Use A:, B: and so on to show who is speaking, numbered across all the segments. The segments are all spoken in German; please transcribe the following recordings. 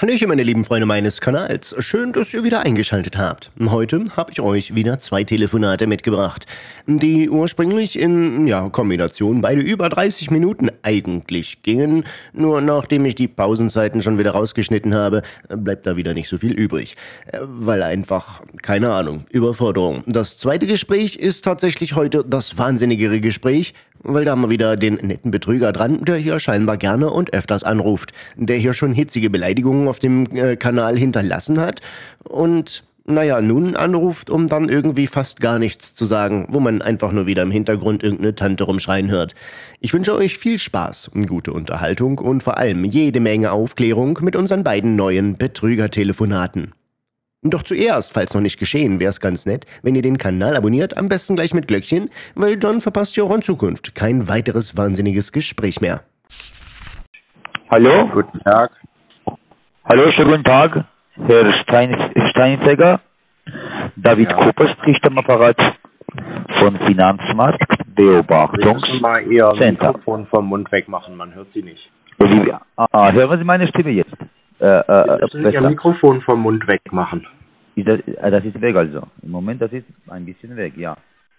A: Hallöchen, meine lieben Freunde meines Kanals. Schön, dass ihr wieder eingeschaltet habt. Heute habe ich euch wieder zwei Telefonate mitgebracht, die ursprünglich in ja, Kombination beide über 30 Minuten eigentlich gingen. Nur nachdem ich die Pausenzeiten schon wieder rausgeschnitten habe, bleibt da wieder nicht so viel übrig. Weil einfach, keine Ahnung, Überforderung. Das zweite Gespräch ist tatsächlich heute das wahnsinnigere Gespräch, weil da haben wir wieder den netten Betrüger dran, der hier scheinbar gerne und öfters anruft, der hier schon hitzige Beleidigungen auf dem äh, Kanal hinterlassen hat und naja, nun anruft, um dann irgendwie fast gar nichts zu sagen, wo man einfach nur wieder im Hintergrund irgendeine Tante rumschreien hört. Ich wünsche euch viel Spaß, gute Unterhaltung und vor allem jede Menge Aufklärung mit unseren beiden neuen Betrügertelefonaten. Doch zuerst, falls noch nicht geschehen, wäre es ganz nett, wenn ihr den Kanal abonniert, am besten gleich mit Glöckchen, weil John verpasst ja auch in Zukunft kein weiteres wahnsinniges Gespräch mehr.
B: Hallo?
C: Guten Tag.
B: Hallo, schönen guten Tag, Herr Stein, Steinfeger. David
C: Ja.
B: Kupper spricht am Apparat von Finanzmarkt,
C: Sie müssen mal Ihr
B: Beobachtungscenter.
C: Mikrofon vom Mund wegmachen, man hört Sie nicht.
B: Wie- Ah, hören Sie meine Stimme jetzt? Äh, äh,
C: Sie Ihr
B: besser.
C: Mikrofon vom Mund wegmachen.
B: Ist das, das ist weg also. Im Moment, das ist ein bisschen weg, ja.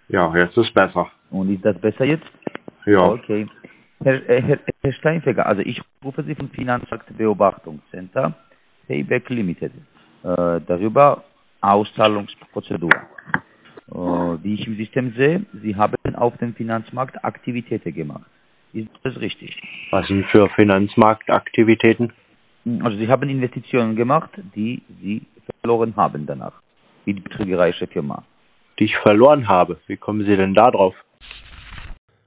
C: Ja, jetzt ist besser.
B: Und ist das besser jetzt?
C: Ja.
B: Okay. Herr, äh, Herr, Herr Steinfeger, also ich rufe Sie vom Finanzmarkt Beobachtungscenter, Payback Limited. Äh, darüber Auszahlungsprozedur. Äh, wie ich im System sehe, Sie haben auf dem Finanzmarkt Aktivitäten gemacht. Ist das richtig?
C: Was sind für Finanzmarktaktivitäten?
B: Also Sie haben Investitionen gemacht, die Sie verloren haben danach. Wie die betrügerische Firma.
C: Die ich verloren habe. Wie kommen Sie denn da drauf?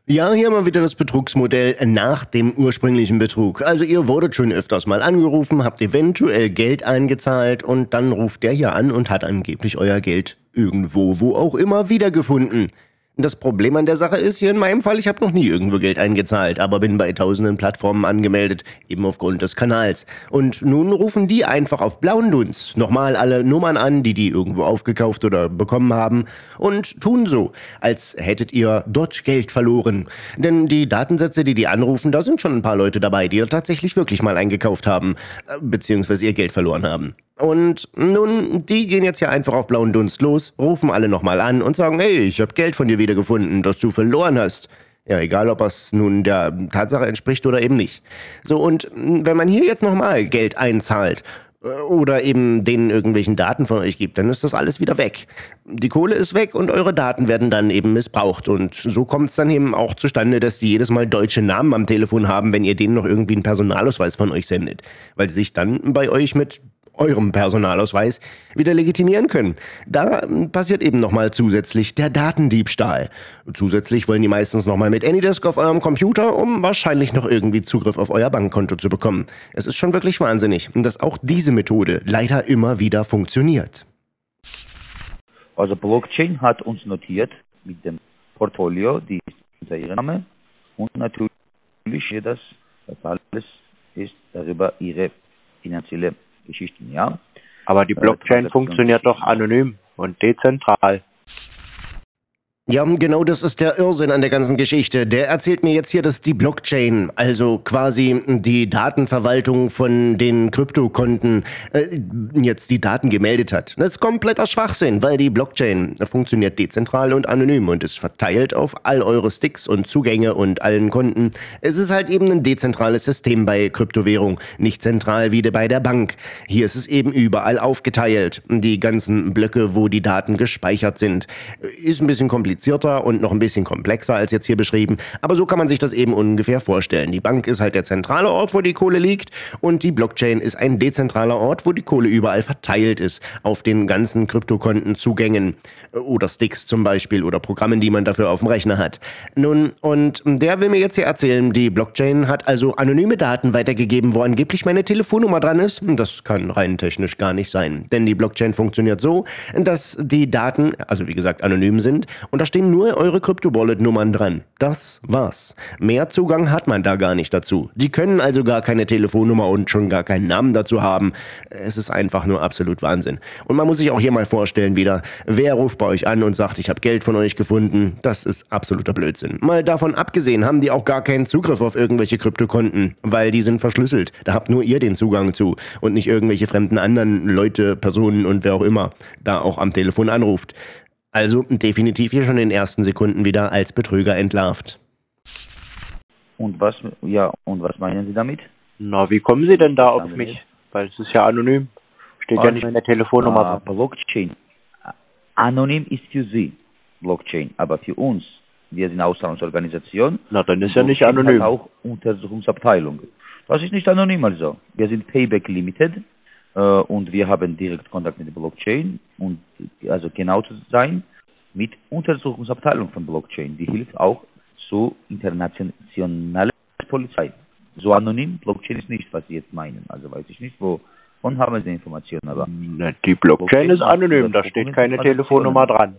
A: Ja, hier mal wieder das Betrugsmodell nach dem ursprünglichen Betrug. Also ihr wurdet schon öfters mal angerufen, habt eventuell Geld eingezahlt und dann ruft der hier an und hat angeblich euer Geld irgendwo, wo auch immer wiedergefunden. Das Problem an der Sache ist hier in meinem Fall, ich habe noch nie irgendwo Geld eingezahlt, aber bin bei tausenden Plattformen angemeldet, eben aufgrund des Kanals. Und nun rufen die einfach auf blauen Dunst nochmal alle Nummern an, die die irgendwo aufgekauft oder bekommen haben und tun so, als hättet ihr dort Geld verloren. Denn die Datensätze, die die anrufen, da sind schon ein paar Leute dabei, die da tatsächlich wirklich mal eingekauft haben, äh, beziehungsweise ihr Geld verloren haben. Und nun, die gehen jetzt hier einfach auf blauen Dunst los, rufen alle nochmal an und sagen, hey, ich habe Geld von dir wiedergefunden, das du verloren hast. Ja, egal, ob es nun der Tatsache entspricht oder eben nicht. So, und mh, wenn man hier jetzt nochmal Geld einzahlt äh, oder eben denen irgendwelchen Daten von euch gibt, dann ist das alles wieder weg. Die Kohle ist weg und eure Daten werden dann eben missbraucht. Und so kommt es dann eben auch zustande, dass die jedes Mal deutsche Namen am Telefon haben, wenn ihr denen noch irgendwie einen Personalausweis von euch sendet. Weil sie sich dann bei euch mit eurem Personalausweis wieder legitimieren können. Da ähm, passiert eben nochmal zusätzlich der Datendiebstahl. Zusätzlich wollen die meistens nochmal mit Anydesk auf eurem Computer, um wahrscheinlich noch irgendwie Zugriff auf euer Bankkonto zu bekommen. Es ist schon wirklich wahnsinnig, dass auch diese Methode leider immer wieder funktioniert.
B: Also Blockchain hat uns notiert mit dem Portfolio, die ist unser Ihr Name und natürlich das, das alles ist darüber Ihre finanzielle Geschichten, ja.
C: Aber die
B: Äh,
C: Blockchain funktioniert doch anonym und dezentral.
A: Ja, genau das ist der Irrsinn an der ganzen Geschichte. Der erzählt mir jetzt hier, dass die Blockchain, also quasi die Datenverwaltung von den Kryptokonten, äh, jetzt die Daten gemeldet hat. Das ist kompletter Schwachsinn, weil die Blockchain funktioniert dezentral und anonym und ist verteilt auf all eure Sticks und Zugänge und allen Konten. Es ist halt eben ein dezentrales System bei Kryptowährung, nicht zentral wie bei der Bank. Hier ist es eben überall aufgeteilt, die ganzen Blöcke, wo die Daten gespeichert sind. Ist ein bisschen komplizierter und noch ein bisschen komplexer als jetzt hier beschrieben, aber so kann man sich das eben ungefähr vorstellen. Die Bank ist halt der zentrale Ort, wo die Kohle liegt und die Blockchain ist ein dezentraler Ort, wo die Kohle überall verteilt ist, auf den ganzen Kryptokontenzugängen oder Sticks zum Beispiel oder Programmen, die man dafür auf dem Rechner hat. Nun, und der will mir jetzt hier erzählen, die Blockchain hat also anonyme Daten weitergegeben, wo angeblich meine Telefonnummer dran ist. Das kann rein technisch gar nicht sein, denn die Blockchain funktioniert so, dass die Daten, also wie gesagt, anonym sind und da stehen nur eure Crypto-Wallet-Nummern dran. Das war's. Mehr Zugang hat man da gar nicht dazu. Die können also gar keine Telefonnummer und schon gar keinen Namen dazu haben. Es ist einfach nur absolut Wahnsinn. Und man muss sich auch hier mal vorstellen wieder, wer ruft bei euch an und sagt, ich habe Geld von euch gefunden. Das ist absoluter Blödsinn. Mal davon abgesehen haben die auch gar keinen Zugriff auf irgendwelche Kryptokonten, weil die sind verschlüsselt. Da habt nur ihr den Zugang zu und nicht irgendwelche fremden anderen Leute, Personen und wer auch immer da auch am Telefon anruft. Also definitiv hier schon in den ersten Sekunden wieder als Betrüger entlarvt.
B: Und was, ja, und was meinen Sie damit?
C: Na, wie kommen Sie denn da auf
B: Damit?
C: mich? Weil es ist ja anonym. Steht ja
B: Also,
C: nicht meine Telefonnummer
B: Ah. Blockchain. Anonym ist für Sie Blockchain, aber für uns, wir sind Auszahlungsorganisation.
C: Na, dann ist ja nicht anonym.
B: Hat auch Untersuchungsabteilung. Das ist nicht anonym also. Wir sind Payback Limited und wir haben direkt Kontakt mit der Blockchain und also genau zu sein mit Untersuchungsabteilung von Blockchain. Die hilft auch zur internationalen Polizei. So anonym, Blockchain ist nicht, was Sie jetzt meinen. Also weiß ich nicht, wovon haben Sie die Informationen, aber
C: die Blockchain ist anonym, da steht keine Telefonnummer dran.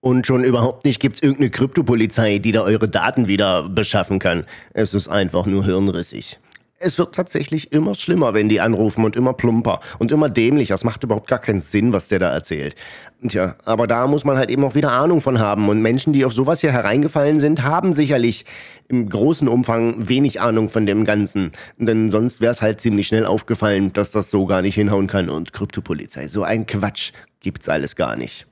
A: Und schon überhaupt nicht gibt's irgendeine Kryptopolizei, die da eure Daten wieder beschaffen kann. Es ist einfach nur hirnrissig. Es wird tatsächlich immer schlimmer, wenn die anrufen und immer plumper und immer dämlicher. Es macht überhaupt gar keinen Sinn, was der da erzählt. Tja, aber da muss man halt eben auch wieder Ahnung von haben. Und Menschen, die auf sowas hier hereingefallen sind, haben sicherlich im großen Umfang wenig Ahnung von dem Ganzen. Denn sonst wäre es halt ziemlich schnell aufgefallen, dass das so gar nicht hinhauen kann. Und Kryptopolizei, so ein Quatsch gibt's alles gar nicht.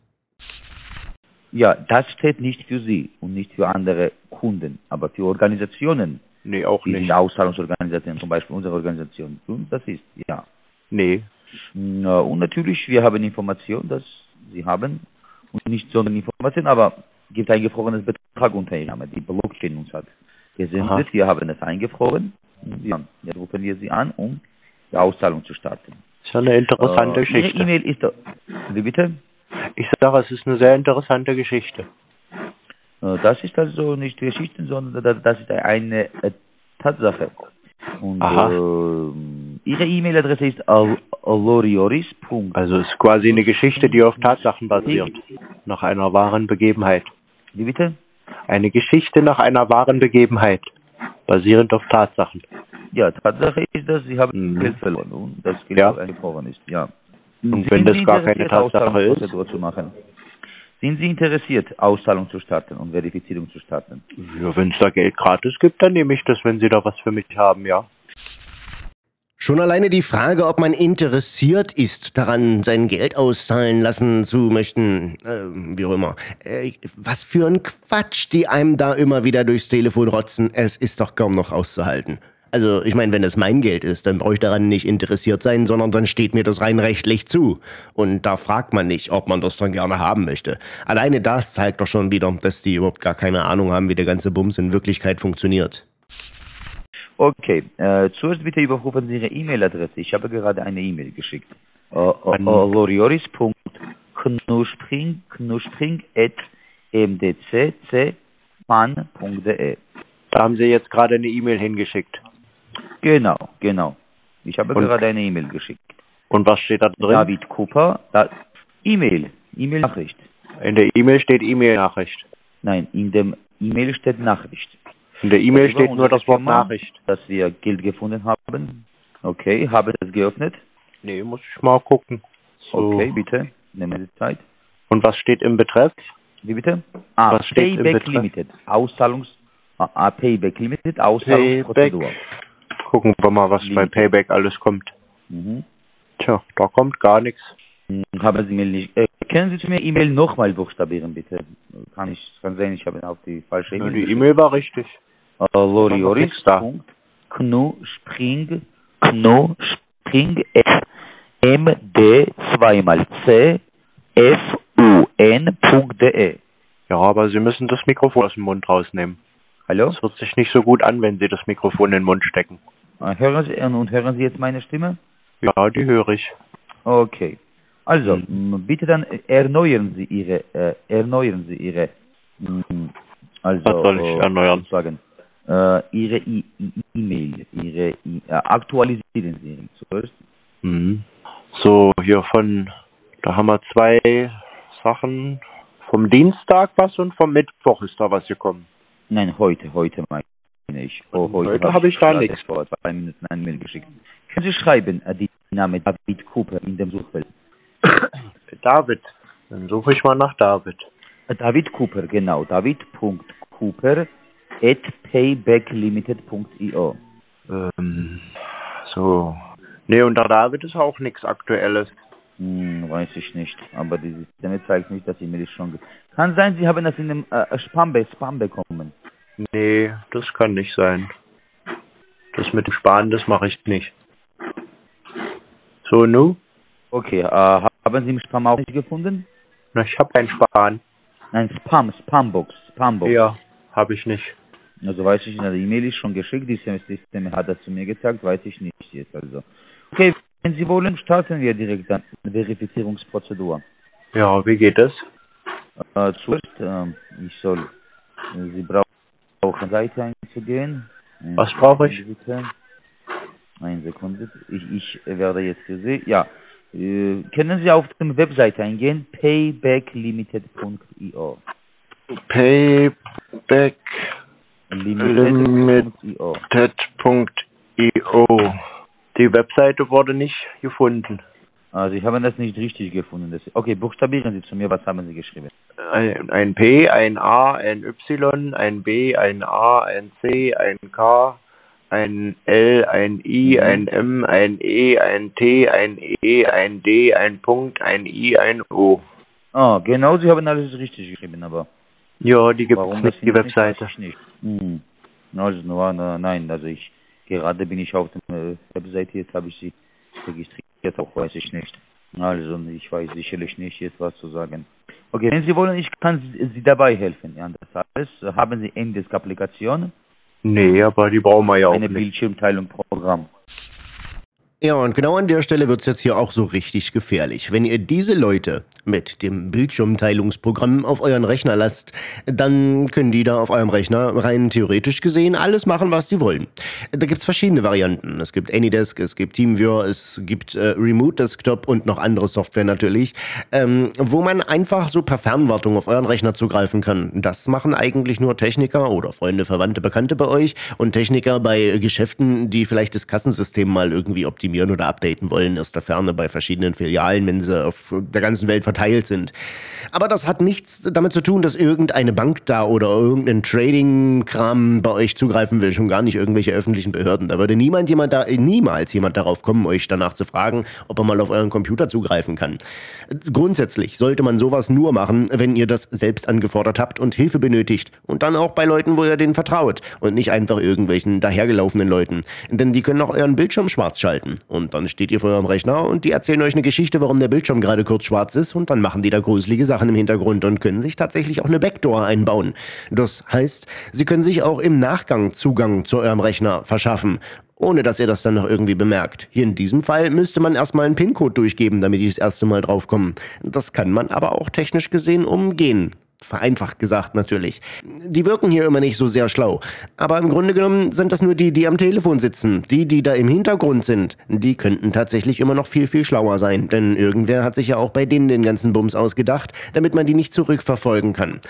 B: Ja, das steht nicht für Sie und nicht für andere Kunden, aber für Organisationen,
C: Nee, auch
B: die
C: nicht.
B: Auszahlungsorganisationen, zum Beispiel unsere Organisation. Und das ist, ja.
C: Nee.
B: Na, Und natürlich, wir haben Informationen, dass Sie haben, und nicht so eine Information, aber gibt ein gefrorenes Betrag unter Ihnen, die Blockchain uns hat gesendet. Wir haben es eingefroren. Ja, jetzt rufen wir Sie an, um die Auszahlung zu starten.
C: Ist ja eine interessante
B: Äh,
C: Geschichte.
B: E-Mail ist, da- wie bitte?
C: Ich sage, es ist eine sehr interessante Geschichte.
B: Äh, Das ist also nicht Geschichte, sondern da- das ist eine äh, Tatsache. Und ähm, Ihre E-Mail-Adresse ist al- alorioris.
C: Also es ist quasi eine Geschichte, die auf Tatsachen basiert. Nach einer wahren Begebenheit.
B: Wie bitte?
C: Eine Geschichte nach einer wahren Begebenheit. Basierend auf Tatsachen.
B: Ja, Tatsache ist, dass Sie haben
C: Mhm.
B: Geld verloren und das Geld
C: Ja.
B: eingefroren ist. Ja.
C: Und wenn das gar keine Tatsache ist?
B: Zu machen? Sind Sie interessiert, Auszahlung zu starten und Verifizierung zu starten?
C: Ja, wenn es da Geld gratis gibt, dann nehme ich das, wenn Sie da was für mich haben, ja.
A: Schon alleine die Frage, ob man interessiert ist, daran sein Geld auszahlen lassen zu möchten, äh, wie auch immer. Äh, was für ein Quatsch, die einem da immer wieder durchs Telefon rotzen. Es ist doch kaum noch auszuhalten. Also, ich meine, wenn es mein Geld ist, dann brauche ich daran nicht interessiert sein, sondern dann steht mir das rein rechtlich zu. Und da fragt man nicht, ob man das dann gerne haben möchte. Alleine das zeigt doch schon wieder, dass die überhaupt gar keine Ahnung haben, wie der ganze Bums in Wirklichkeit funktioniert.
B: Okay, äh, zuerst bitte überprüfen Sie Ihre E-Mail-Adresse. Ich habe gerade eine E-Mail geschickt. Lorioris.knuspring, knuspring at mdccman.de.
C: Da haben Sie jetzt gerade eine E-Mail hingeschickt.
B: Genau, genau. Ich habe
C: Und-
B: gerade eine E-Mail geschickt.
C: Und was steht da drin?
B: David Cooper, da, E-Mail, E-Mail-Nachricht.
C: In der E-Mail steht E-Mail-Nachricht.
B: Nein, in dem E-Mail steht Nachricht.
C: In der E-Mail steht nur das Wort Nachricht.
B: Dass wir Geld gefunden haben. Okay, habe es geöffnet.
C: Nee, muss ich mal gucken. So.
B: Okay, bitte, nehmen Sie Zeit.
C: Und was steht im Betreff?
B: Wie bitte? Ah,
C: Was steht im
B: Payback
C: Betreff?
B: Limited. Auszahlungs... Ah, Payback Limited, Auszahlungsprozedur.
C: Gucken wir mal, was bei
B: Limited.
C: Payback alles kommt.
B: Mhm.
C: Tja, da kommt gar nichts.
B: Hm, Haben Sie mir nicht... Äh, können Sie zu mir E-Mail nochmal buchstabieren, bitte? Kann ich kann sein, ich habe auf die falsche E-Mail
C: die. E-Mail war richtig.
B: Äh, Lorioris. Knu Spring Knu Spring F M D zweimal C F U N Punkt de.
C: Ja, aber Sie müssen das Mikrofon aus dem Mund rausnehmen.
B: Hallo?
C: Es hört sich nicht so gut an, wenn Sie das Mikrofon in den Mund stecken.
B: Äh, Hören Sie und hören Sie jetzt meine Stimme?
C: Ja, die höre ich.
B: Okay. Also,
C: Mhm.
B: m, bitte dann erneuern Sie Ihre, äh, erneuern Sie Ihre, m, also,
C: Was soll ich
B: äh,
C: erneuern?
B: Sagen, äh, Ihre E-Mail, Ihre, I- äh, aktualisieren Sie zuerst.
C: Mhm. So, hier von, da haben wir zwei Sachen Vom Dienstag was und vom Mittwoch ist da was gekommen.
B: Nein, heute, heute meine ich. Oh,
C: Heute habe ich da nichts.
B: Vor zwei Minuten eine Mail geschickt. Können Sie schreiben, äh, die Name David Cooper in dem Suchfeld?
C: David. Dann suche ich mal nach David.
B: Äh, David Cooper, genau. David.cooper at paybacklimited.io.
C: Ähm, so. Nee, unter David ist auch nichts Aktuelles.
B: Hm, weiß ich nicht. Aber die Systeme zeigt nicht, dass E-Mail ist schon. ge- Kann sein, Sie haben das in dem äh, Spam, Spam bekommen.
C: Nee, das kann nicht sein. Das mit dem Sparen, das mache ich nicht. So, nu?
B: Okay, äh, haben Sie im Spam auch nicht gefunden?
C: Na, ich habe kein Sparen.
B: Nein, Spam, Spambox, Spambox.
C: Ja, habe ich nicht.
B: Also weiß ich nicht, die E-Mail ist schon geschickt, die System hat das zu mir gezeigt, weiß ich nicht jetzt also. Okay, wenn Sie wollen, starten wir direkt dann die Verifizierungsprozedur.
C: Ja, wie geht es?
B: Äh, zuerst, ähm, ich soll, äh, Sie brauchen eine Seite einzugehen.
C: Was brauche ich?
B: Bitte. Eine Sekunde. Ich, ich werde jetzt für Sie, ja. Äh, können Sie auf die Webseite eingehen? paybacklimited.io
C: Payback
B: Limited.io
C: ted.io. Die Webseite wurde nicht gefunden.
B: Also ich habe das nicht richtig gefunden. Okay, buchstabieren Sie zu mir, was haben Sie geschrieben?
C: Ein, ein P, ein A, ein Y, ein B, ein A, ein C, ein K, ein L, ein I, ein M, ein E, ein T, ein E, ein D, ein Punkt, ein I, ein O.
B: Ah, genau, Sie haben alles richtig geschrieben, aber
C: Ja, die gibt es
B: warum
C: nicht, die
B: nicht,
C: Webseite.
B: ich nicht. Hm. Also nein, also ich, gerade bin ich auf der äh, Webseite, jetzt habe ich Sie registriert, auch weiß ich nicht. Also ich weiß sicherlich nicht jetzt was zu sagen. Okay, wenn Sie wollen, ich kann Sie dabei helfen. Ja, das heißt, haben Sie Endesk-Applikation,
C: Nee, aber die brauchen wir ja auch
B: eine
C: nicht.
B: Bildschirmteilung-Programm.
A: Ja, und genau an der Stelle wird's jetzt hier auch so richtig gefährlich. Wenn ihr diese Leute mit dem Bildschirmteilungsprogramm auf euren Rechner lasst, dann können die da auf eurem Rechner rein theoretisch gesehen alles machen, was sie wollen. Da gibt's verschiedene Varianten. Es gibt Anydesk, es gibt TeamViewer, es gibt äh, Remote Desktop und noch andere Software natürlich, ähm, wo man einfach so per Fernwartung auf euren Rechner zugreifen kann. Das machen eigentlich nur Techniker oder Freunde, Verwandte, Bekannte bei euch und Techniker bei Geschäften, die vielleicht das Kassensystem mal irgendwie optimieren oder updaten wollen aus der Ferne bei verschiedenen Filialen, wenn sie auf der ganzen Welt verteilt sind. Aber das hat nichts damit zu tun, dass irgendeine Bank da oder irgendein Trading-Kram bei euch zugreifen will, schon gar nicht irgendwelche öffentlichen Behörden. Da würde niemand jemand da, niemals jemand darauf kommen, euch danach zu fragen, ob er mal auf euren Computer zugreifen kann. Grundsätzlich sollte man sowas nur machen, wenn ihr das selbst angefordert habt und Hilfe benötigt. Und dann auch bei Leuten, wo ihr denen vertraut. Und nicht einfach irgendwelchen dahergelaufenen Leuten. Denn die können auch euren Bildschirm schwarz schalten. Und dann steht ihr vor eurem Rechner und die erzählen euch eine Geschichte, warum der Bildschirm gerade kurz schwarz ist. Und dann machen die da gruselige Sachen im Hintergrund und können sich tatsächlich auch eine Backdoor einbauen. Das heißt, sie können sich auch im Nachgang Zugang zu eurem Rechner verschaffen ohne dass ihr das dann noch irgendwie bemerkt. Hier in diesem Fall müsste man erstmal einen PIN-Code durchgeben, damit die das erste Mal draufkommen. Das kann man aber auch technisch gesehen umgehen. Vereinfacht gesagt natürlich. Die wirken hier immer nicht so sehr schlau. Aber im Grunde genommen sind das nur die, die am Telefon sitzen. Die, die da im Hintergrund sind, die könnten tatsächlich immer noch viel, viel schlauer sein. Denn irgendwer hat sich ja auch bei denen den ganzen Bums ausgedacht, damit man die nicht zurückverfolgen kann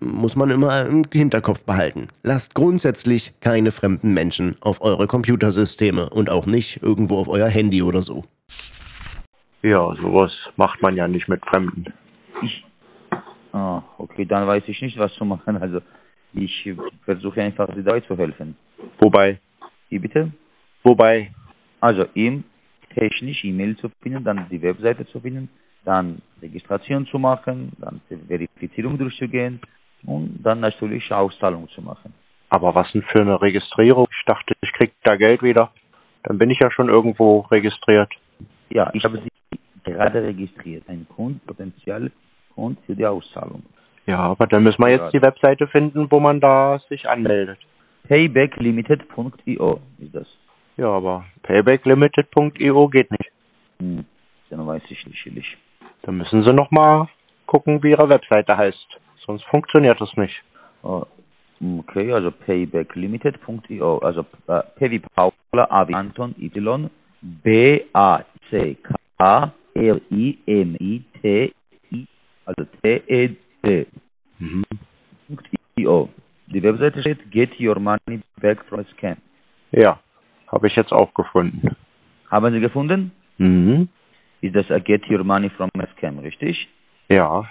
A: muss man immer im Hinterkopf behalten. Lasst grundsätzlich keine fremden Menschen auf eure Computersysteme und auch nicht irgendwo auf euer Handy oder so.
C: Ja, sowas macht man ja nicht mit Fremden.
B: Ah, okay, dann weiß ich nicht, was zu machen. Also ich versuche einfach Sie dabei zu helfen.
C: Wobei,
B: Wie bitte?
C: wobei,
B: Also ihm technisch E-Mail zu finden, dann die Webseite zu finden, dann Registration zu machen, dann die Verifizierung durchzugehen und dann natürlich Auszahlung zu machen.
C: aber was denn für eine Registrierung? Ich dachte, ich krieg da Geld wieder. Dann bin ich ja schon irgendwo registriert.
B: Ja, ich habe Sie gerade registriert, ein Kundenpotenzial und für die Auszahlung.
C: Ja, aber dann müssen wir jetzt die Webseite finden, wo man da sich anmeldet.
B: Paybacklimited.io ist das.
C: Ja, aber paybacklimited.io geht nicht.
B: Hm, dann weiß ich nicht. sicherlich.
C: Dann müssen sie nochmal gucken, wie ihre Webseite heißt. Sonst funktioniert das nicht.
B: Oh, Okay, also paybacklimited.io, also äh, P wie Paula, A wie Anton, Y, B, A, C, K, R, I, M, I, T, also T, E, Mhm. Die Webseite steht Get Your Money Back from a Scam.
C: Ja, habe ich jetzt auch gefunden.
B: Haben Sie gefunden?
C: Mhm.
B: Ist das a Get Your Money from a Scam, richtig?
C: Ja.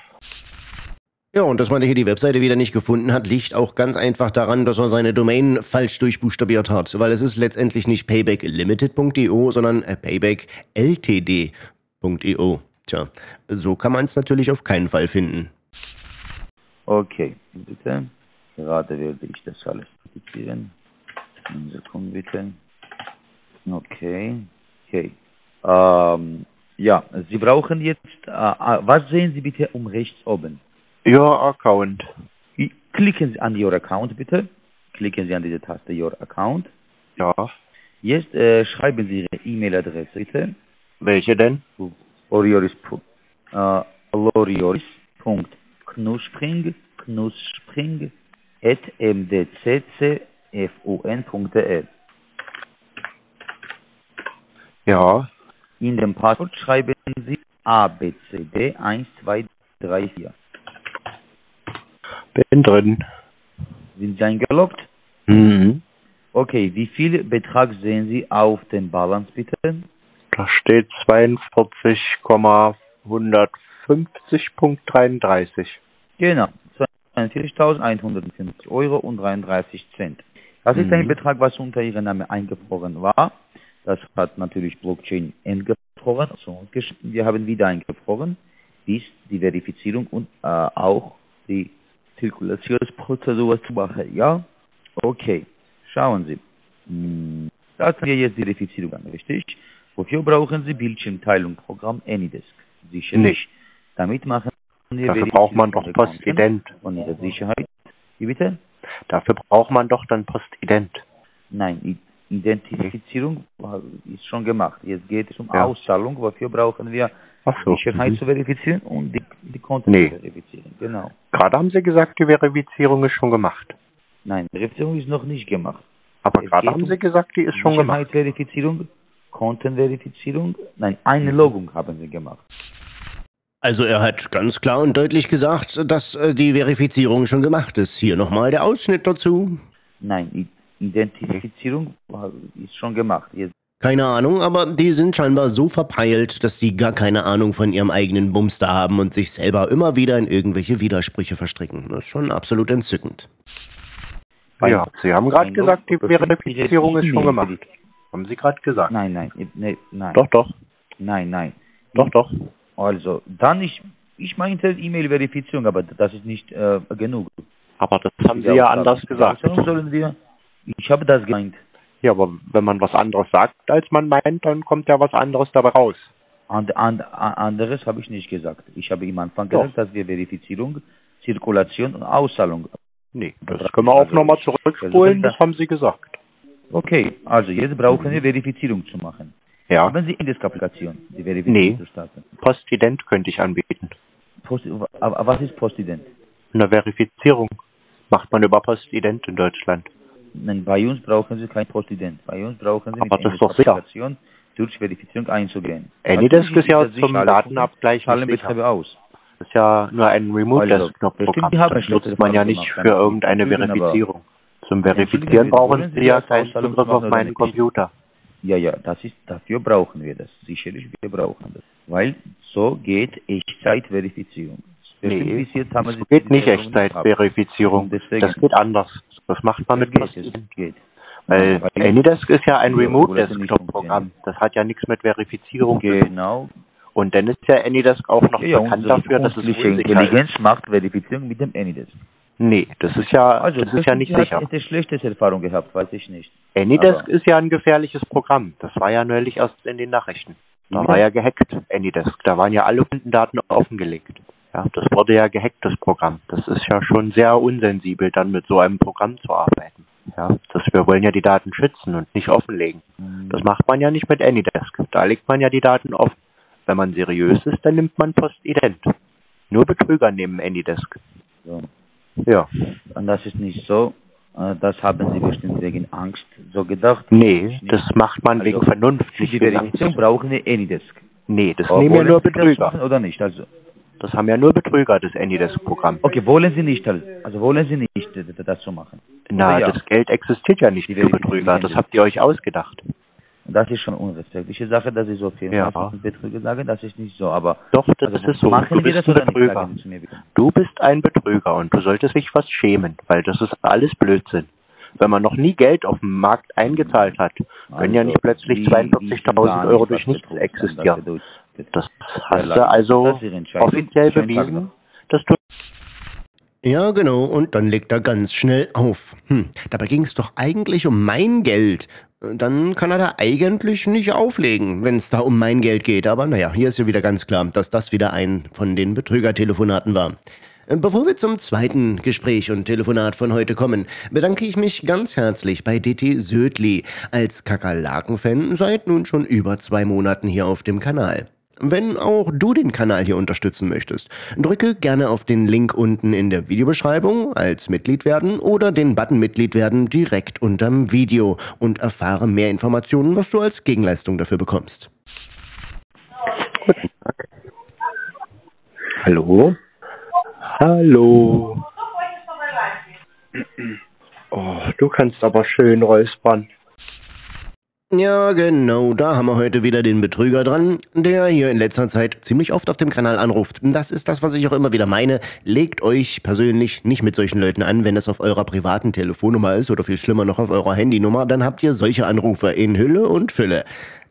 A: Ja, und dass man hier die Webseite wieder nicht gefunden hat, liegt auch ganz einfach daran, dass er seine Domain falsch durchbuchstabiert hat, weil es ist letztendlich nicht paybacklimited.io, sondern paybackltd.io. Tja, so kann man es natürlich auf keinen Fall finden.
B: Okay, bitte. Gerade werde ich das alles editieren. Eine Sekunde bitte. Okay, okay. Ähm, ja, Sie brauchen jetzt, äh, was sehen Sie bitte um rechts oben?
C: Your Account.
B: Klicken Sie an Your Account bitte. Klicken Sie an diese Taste Your Account.
C: Ja.
B: Jetzt äh, schreiben Sie Ihre E-Mail-Adresse bitte.
C: Welche denn?
B: Orioris. Äh, Lorioris.knuspring, knuspring, at mdccfun.de.
C: Ja.
B: In dem Passwort schreiben Sie ABCD 1, 2, 3, 4.
C: Bin drin.
B: Sind Sie eingeloggt?
C: Mhm.
B: Okay, wie viel Betrag sehen Sie auf dem Balance bitte?
C: Da steht 42,150.33.
B: Genau, 42.150 Euro und 33 Cent. Das ist ein
C: Mhm.
B: Betrag, was unter Ihrem Namen eingefroren war. Das hat natürlich Blockchain entgefroren. Also wir haben wieder eingefroren, bis die Verifizierung und äh, auch die Zirkulationsprozedur zu machen. Ja? Okay, schauen Sie. Hm, Starten wir jetzt die Verifizierung an, richtig? Wofür brauchen Sie Bildschirmteilung-Programm Anydesk? Sicherlich. Damit machen wir
C: Dafür braucht man doch Postident.
B: Von Ihrer Sicherheit. Wie bitte?
C: Dafür braucht man doch dann Postident.
B: Nein, Identifizierung ist schon gemacht. Jetzt geht es um
C: Ja.
B: Auszahlung. Wofür brauchen wir
C: so.
B: Sicherheit
C: Mhm.
B: zu verifizieren und die, die Konten
C: Nee.
B: zu verifizieren. Genau.
C: Gerade haben Sie gesagt, die Verifizierung ist schon gemacht.
B: Nein, Verifizierung ist noch nicht gemacht.
C: Aber
B: Es
C: gerade haben
B: um
C: Sie gesagt, die ist schon gemacht.
B: Sicherheitsverifizierung, Kontenverifizierung, nein, Einlogung haben wir gemacht.
A: Also er hat ganz klar und deutlich gesagt, dass äh, die Verifizierung schon gemacht ist. Hier nochmal der Ausschnitt dazu.
B: Nein, Identifizierung ist schon gemacht. Jetzt
A: Keine Ahnung, aber die sind scheinbar so verpeilt, dass die gar keine Ahnung von ihrem eigenen Bumster haben und sich selber immer wieder in irgendwelche Widersprüche verstricken. Das ist schon absolut entzückend.
C: Ja, Sie haben gerade gesagt, die Verifizierung ist schon gemacht. Haben Sie gerade gesagt.
B: Nein, nein, nee, nein.
C: Doch, doch.
B: Nein, nein.
C: Doch, doch.
B: Also, dann ich, ich meinte E-Mail-Verifizierung, aber das ist nicht äh, genug.
C: Aber das haben Sie ja anders gesagt.
B: Sollen wir? Ich habe das gemeint.
C: Ja, aber wenn man was anderes sagt, als man meint, dann kommt ja was anderes dabei raus.
B: And, and, anderes habe ich nicht gesagt. Ich habe am Anfang
C: Doch.
B: gesagt, dass wir Verifizierung, Zirkulation und Auszahlung.
C: Nee, das können wir auch nochmal zurückspulen, das haben Sie gesagt.
B: Okay, also jetzt brauchen wir Verifizierung zu machen.
C: Ja,
B: Haben Sie Index-Applikation, die Verifizierung
C: Nee.
B: zu starten?
C: Postident könnte ich anbieten.
B: Post, aber was ist Postident?
C: Eine Verifizierung macht man über Postident in Deutschland.
B: Nein, bei uns brauchen Sie kein Postident. Bei uns brauchen Sie
C: Aber
B: mit
C: das ist doch sicher.
B: Applikation durch Verifizierung einzugehen.
C: Anydesk
B: Natürlich
C: ist ja zum
B: alle
C: Datenabgleich.
B: Beträge aus.
C: Das ist ja nur ein Remote
B: Also,
C: Das nutzt man ja nicht für irgendeine Verifizierung. Zum Verifizieren brauchen
B: Sie
C: ja
B: das
C: keinen Zugriff auf meinen? Computer.
B: Ja, ja, das ist, dafür brauchen wir das. Sicherlich, wir brauchen das. Weil so geht Echtzeitverifizierung.
C: Nee,
B: haben
C: das geht nicht. Echtzeitverifizierung. Das geht anders. Das macht man
B: Das
C: mit
B: geht, es geht.
C: Weil
B: Weil-
C: Anydesk ist ja ein
B: Ja,
C: Remote
B: wo das nicht
C: Desktop Programm. Das hat ja nichts mit Verifizierung zu tun.
B: Genau.
C: Und dann ist ja Anydesk auch noch
B: Ja,
C: bekannt dafür, dass es
B: Intelligenz macht Verifizierung mit dem Anydesk.
C: Nee, das ist ja,
B: Also,
C: das ist ja nicht
B: hat
C: sicher.
B: eine schlechte Erfahrung gehabt, weiß ich nicht.
C: Anydesk
B: aber-
C: ist ja ein gefährliches Programm. Das war ja neulich erst in den Nachrichten. Da
B: Ja.
C: war ja gehackt, Anydesk. Da waren ja alle Kundendaten offengelegt. Ja, das wurde ja gehackt, das Programm. Das ist ja schon sehr unsensibel, dann mit so einem Programm zu arbeiten. Ja, das, wir wollen ja die Daten schützen und nicht offenlegen. Das macht man ja nicht mit Anydesk. Da legt man ja die Daten offen. Wenn man seriös ist, dann nimmt man Postident. Nur Betrüger nehmen Anydesk.
B: So.
C: Ja.
B: Und das ist nicht so. Äh, Das haben Sie bestimmt wegen Angst so gedacht.
C: Nee, das macht man
B: Also,
C: wegen Vernunft, nicht
B: die. Verifizierung brauchen wir Anydesk.
C: Nee, das
B: Aber
C: nehmen ja nur Betrüger.
B: Oder nicht? Also,
C: Das haben ja nur Betrüger, das Anydesk-Programm.
B: Okay, wollen Sie nicht, also wollen Sie nicht das so machen?
C: Na,
B: ja.
C: das Geld existiert ja nicht für Betrüger. Das habt ihr euch ausgedacht.
B: Und das ist schon unrespektliche Sache, dass Sie so viel
C: Ja.
B: Betrüger sagen, das ist nicht so, aber
C: Doch, das
B: also,
C: ist so.
B: machen
C: Du
B: wir
C: bist
B: das
C: ein
B: oder nicht,
C: Betrüger. Du bist ein Betrüger und du solltest dich was schämen, weil das ist alles Blödsinn. Wenn man noch nie Geld auf dem Markt eingezahlt hat, können ja
B: Also,
C: nicht plötzlich
B: wie-
C: 42.000
B: wie
C: Euro durch nichts existieren. Das
B: Ja,
C: hast du also offiziell bewiesen, dass du
A: Ja, genau, und dann legt er ganz schnell auf. Hm, dabei ging es doch eigentlich um mein Geld. Dann kann er da eigentlich nicht auflegen, wenn es da um mein Geld geht. Aber naja, hier ist ja wieder ganz klar, dass das wieder ein von den Betrügertelefonaten war. Äh, Bevor wir zum zweiten Gespräch und Telefonat von heute kommen, bedanke ich mich ganz herzlich bei DT Södli als Kakerlaken-Fan seit nun schon über zwei Monaten hier auf dem Kanal. Wenn auch du den Kanal hier unterstützen möchtest, drücke gerne auf den Link unten in der Videobeschreibung als Mitglied werden oder den Button Mitglied werden direkt unterm Video und erfahre mehr Informationen, was du als Gegenleistung dafür bekommst.
C: Hallo? Hallo. Oh, du kannst aber schön räuspern.
A: Ja, genau, da haben wir heute wieder den Betrüger dran, der hier in letzter Zeit ziemlich oft auf dem Kanal anruft. Das ist das, was ich auch immer wieder meine. Legt euch persönlich nicht mit solchen Leuten an, wenn es auf eurer privaten Telefonnummer ist oder viel schlimmer noch auf eurer Handynummer, dann habt ihr solche Anrufe in Hülle und Fülle.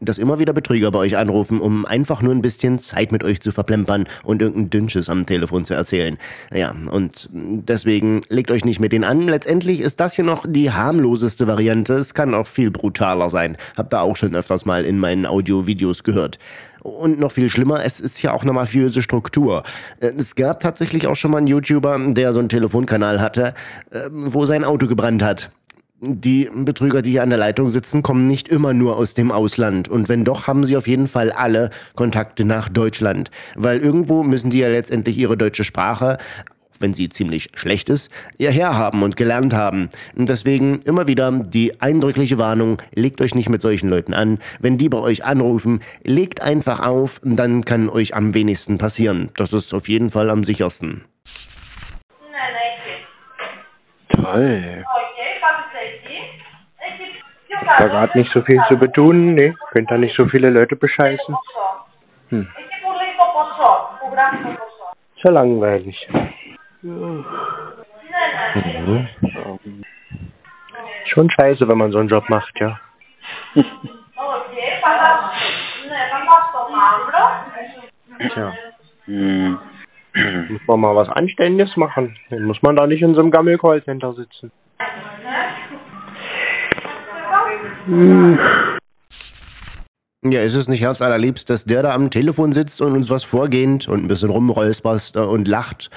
A: Dass immer wieder Betrüger bei euch anrufen, um einfach nur ein bisschen Zeit mit euch zu verplempern und irgendein Dünnsches am Telefon zu erzählen. Ja, und deswegen legt euch nicht mit denen an. Letztendlich ist das hier noch die harmloseste Variante. Es kann auch viel brutaler sein. Hab da auch schon öfters mal in meinen Audio-Videos gehört. Und noch viel schlimmer, es ist ja auch eine mafiöse Struktur. Äh, Es gab tatsächlich auch schon mal einen YouTuber, der so einen Telefonkanal hatte, äh, wo sein Auto gebrannt hat die Betrüger, die hier an der Leitung sitzen, kommen nicht immer nur aus dem Ausland. Und wenn doch, haben sie auf jeden Fall alle Kontakte nach Deutschland. Weil irgendwo müssen die ja letztendlich ihre deutsche Sprache wenn sie ziemlich schlecht ist, ihr herhaben und gelernt haben. Und deswegen immer wieder die eindrückliche Warnung, legt euch nicht mit solchen Leuten an. Wenn die bei euch anrufen, legt einfach auf, dann kann euch am wenigsten passieren. Das ist auf jeden Fall am sichersten.
C: Toll. Da gerade nicht so viel zu betonen, ne? Könnt da nicht so viele Leute bescheißen. Hm. Ist ja langweilig.
D: Mhm.
C: Schon scheiße, wenn man so einen Job macht, ja. Tja. Hm. Muss man mal was Anständiges machen. Dann muss man da nicht in so einem Gammel-Callcenter sitzen.
A: Ja, ist es nicht herzallerliebst, dass der da am Telefon sitzt und uns was vorgehend und ein bisschen rumräusperst äh, und lacht.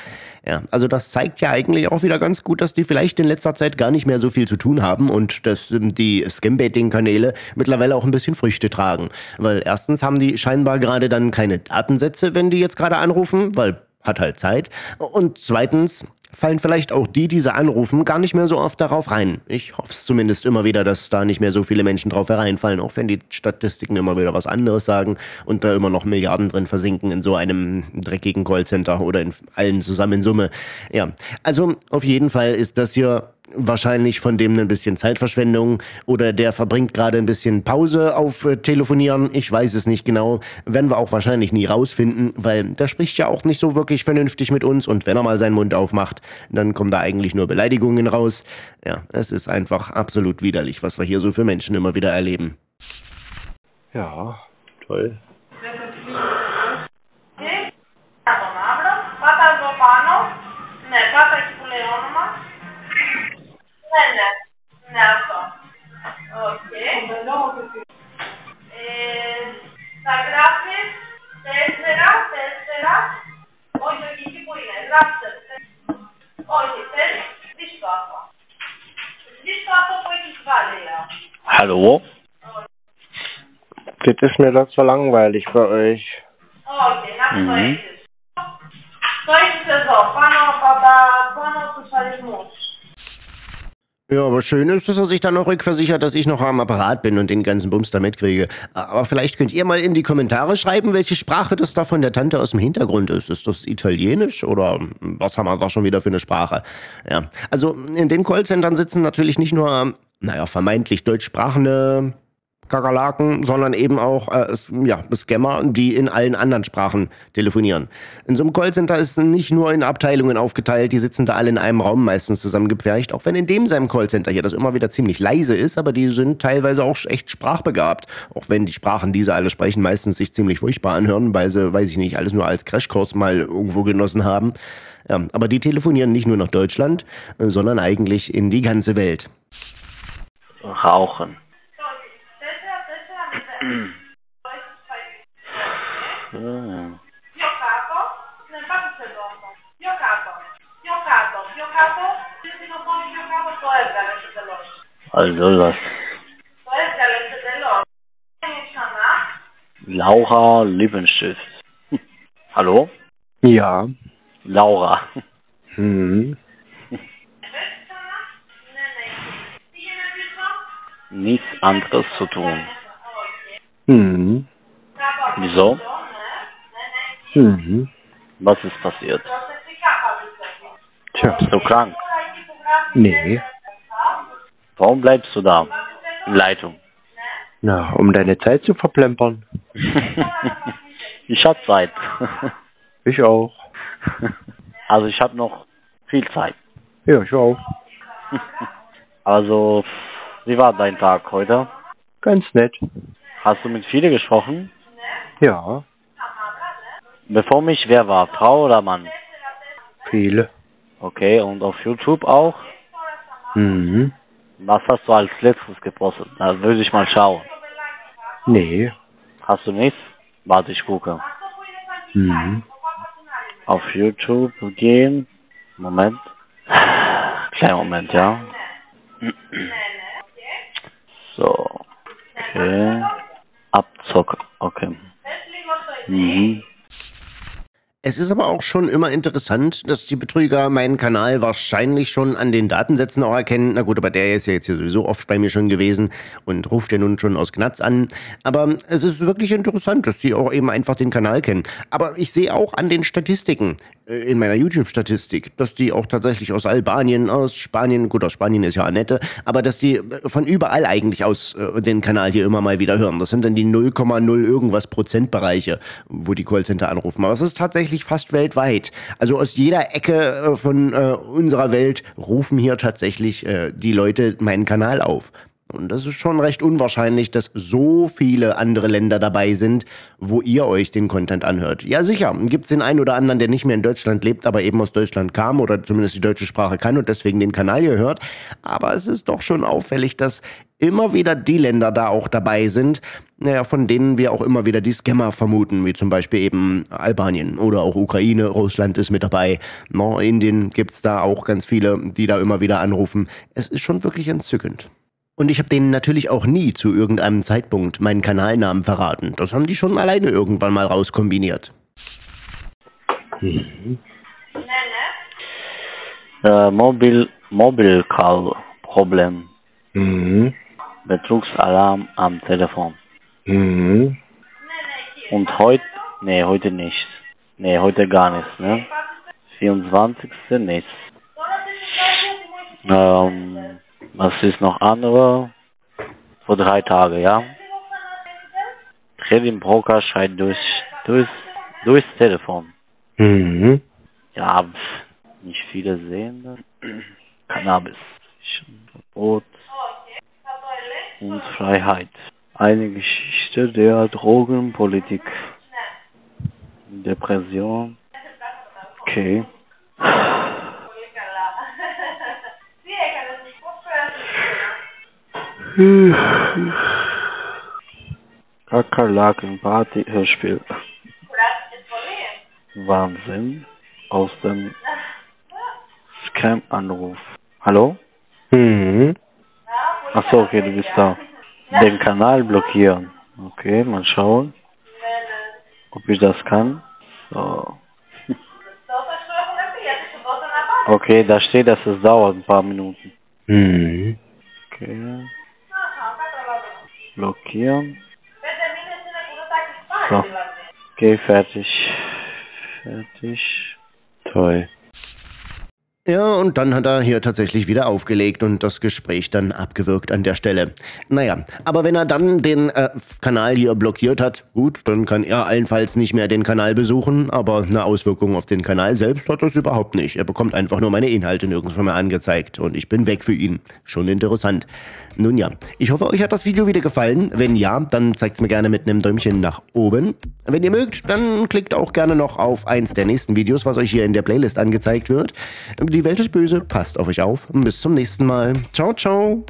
A: Ja, also das zeigt ja eigentlich auch wieder ganz gut, dass die vielleicht in letzter Zeit gar nicht mehr so viel zu tun haben und dass ähm, die Scambaiting-Kanäle mittlerweile auch ein bisschen Früchte tragen. Weil erstens haben die scheinbar gerade dann keine Datensätze, wenn die jetzt gerade anrufen, weil hat halt Zeit. Und zweitens fallen vielleicht auch die, die sie anrufen, gar nicht mehr so oft darauf rein. Ich hoffe es zumindest immer wieder, dass da nicht mehr so viele Menschen drauf hereinfallen, auch wenn die Statistiken immer wieder was anderes sagen und da immer noch Milliarden drin versinken in so einem dreckigen Callcenter oder in allen zusammen in Summe. Ja, also auf jeden Fall ist das hier wahrscheinlich von dem ein bisschen Zeitverschwendung oder der verbringt gerade ein bisschen Pause auf äh, Telefonieren. Ich weiß es nicht genau. Werden wir auch wahrscheinlich nie rausfinden, weil der spricht ja auch nicht so wirklich vernünftig mit uns und wenn er mal seinen Mund aufmacht, dann kommen da eigentlich nur Beleidigungen raus. Ja, es ist einfach absolut widerlich, was wir hier so für Menschen immer wieder erleben.
C: Ja, toll. Hallo? Jetzt ist mir das so langweilig bei euch.
D: Okay, na mhm. to jest. To jest sezon. Pano pada, pano słyszeliśmy.
A: Ja, aber schön ist, dass er sich dann noch rückversichert, dass ich noch am Apparat bin und den ganzen Bums da mitkriege. Aber vielleicht könnt ihr mal in die Kommentare schreiben, welche Sprache das da von der Tante aus dem Hintergrund ist. Ist das Italienisch oder was haben wir da schon wieder für eine Sprache? Ja, also in den Callcentern sitzen natürlich nicht nur, naja, vermeintlich deutschsprachende Kakerlaken, sondern eben auch äh, ja, Scammer, die in allen anderen Sprachen telefonieren. In so einem Callcenter ist nicht nur in Abteilungen aufgeteilt, die sitzen da alle in einem Raum meistens zusammengepfercht, auch wenn in dem seinem Callcenter hier das immer wieder ziemlich leise ist, aber die sind teilweise auch echt sprachbegabt, auch wenn die Sprachen, die sie alle sprechen, meistens sich ziemlich furchtbar anhören, weil sie, weiß ich nicht, alles nur als Crashkurs mal irgendwo genossen haben. Ja, aber die telefonieren nicht nur nach Deutschland, äh, sondern eigentlich in die ganze Welt.
D: Rauchen. Also.
E: Mieszana,
D: Laura Lippenstift. Hallo?
C: Ja.
D: Laura.
C: Hm.
D: Nichts anderes zu tun.
C: Hm.
E: Capo,
D: Wieso?
C: Mhm.
D: Was ist passiert?
C: Tja.
D: Bist du krank?
C: Nee.
D: Warum bleibst du da? In Leitung.
C: Na, um deine Zeit zu verplempern.
D: ich hab Zeit.
C: Ich auch.
D: Also ich habe noch viel Zeit.
C: Ja, ich auch.
D: Also, wie war dein Tag heute?
C: Ganz nett.
D: Hast du mit vielen gesprochen?
C: Ja,
D: Bevor mich, wer war? Frau oder Mann?
C: viele.
D: Okay, und auf YouTube auch?
C: Mhm.
D: Was hast du als letztes gepostet? Da würde ich mal schauen.
C: Nee.
D: Hast du nichts? Warte, ich gucke.
C: Mhm.
D: Auf YouTube gehen. Moment. Kleinen Moment, ja. So. Okay. Abzock. Okay. Mhm.
A: Es ist aber auch schon immer interessant, dass die Betrüger meinen Kanal wahrscheinlich schon an den Datensätzen auch erkennen. Na gut, aber der ist ja jetzt hier sowieso oft bei mir schon gewesen und ruft ja nun schon aus Gnatz an. Aber es ist wirklich interessant, dass sie auch eben einfach den Kanal kennen. Aber ich sehe auch an den Statistiken, in meiner YouTube-Statistik, dass die auch tatsächlich aus Albanien, aus Spanien, gut, aus Spanien ist ja Annette, aber dass die äh, von überall eigentlich aus äh, den Kanal hier immer mal wieder hören. Das sind dann die 0,0 irgendwas Prozentbereiche, wo die Callcenter anrufen. Aber es ist tatsächlich fast weltweit. Also aus jeder Ecke äh, von äh, unserer Welt rufen hier tatsächlich äh, die Leute meinen Kanal auf. Und das ist schon recht unwahrscheinlich, dass so viele andere Länder dabei sind, wo ihr euch den Content anhört. Ja, sicher, gibt es den einen oder anderen, der nicht mehr in Deutschland lebt, aber eben aus Deutschland kam oder zumindest die deutsche Sprache kann und deswegen den Kanal hier hört. Aber es ist doch schon auffällig, dass immer wieder die Länder da auch dabei sind, naja, von denen wir auch immer wieder die Scammer vermuten, wie zum Beispiel eben Albanien oder auch Ukraine, Russland ist mit dabei. No, Indien gibt's da auch ganz viele, die da immer wieder anrufen. Es ist schon wirklich entzückend. Und ich habe denen natürlich auch nie zu irgendeinem Zeitpunkt meinen Kanalnamen verraten. Das haben die schon alleine irgendwann mal rauskombiniert.
C: Mhm.
D: Äh, Mobil, Mobilcall-Problem.
C: Mhm.
D: Betrugsalarm am Telefon.
C: Mhm.
D: Und heute, nee, heute nicht. Nee, heute gar nicht, ne? 24. nichts. Ähm, was ist noch andere? Vor drei Tage, ja? Credit Broker schreit durch, durch, durchs Telefon.
C: Mhm.
D: Ja, nicht viele sehen das. Cannabis. Verbot und Freiheit. Eine Geschichte der Drogenpolitik. Depression. Okay. Kakerlaken Party Hörspiel. Wahnsinn. Aus dem Scam-Anruf. Hallo?
C: Mhm.
D: Achso, okay, du bist da. Den Kanal blockieren. Okay, mal schauen, ob ich das kann. So. Okay, da steht, dass es dauert ein paar Minuten.
E: Mhm.
C: Okay blockieren. So. Okay, fertig. Fertig. Toll.
A: Ja, und dann hat er hier tatsächlich wieder aufgelegt und das Gespräch dann abgewirkt an der Stelle. Naja, aber wenn er dann den äh, Kanal hier blockiert hat, gut, dann kann er allenfalls nicht mehr den Kanal besuchen, aber eine Auswirkung auf den Kanal selbst hat das überhaupt nicht. Er bekommt einfach nur meine Inhalte nirgendwo mehr angezeigt und ich bin weg für ihn. Schon interessant. Nun ja, ich hoffe, euch hat das Video wieder gefallen. Wenn ja, dann zeigt es mir gerne mit einem Däumchen nach oben. Wenn ihr mögt, dann klickt auch gerne noch auf eins der nächsten Videos, was euch hier in der Playlist angezeigt wird. Die Welt ist böse, passt auf euch auf. Bis zum nächsten Mal. Ciao, ciao.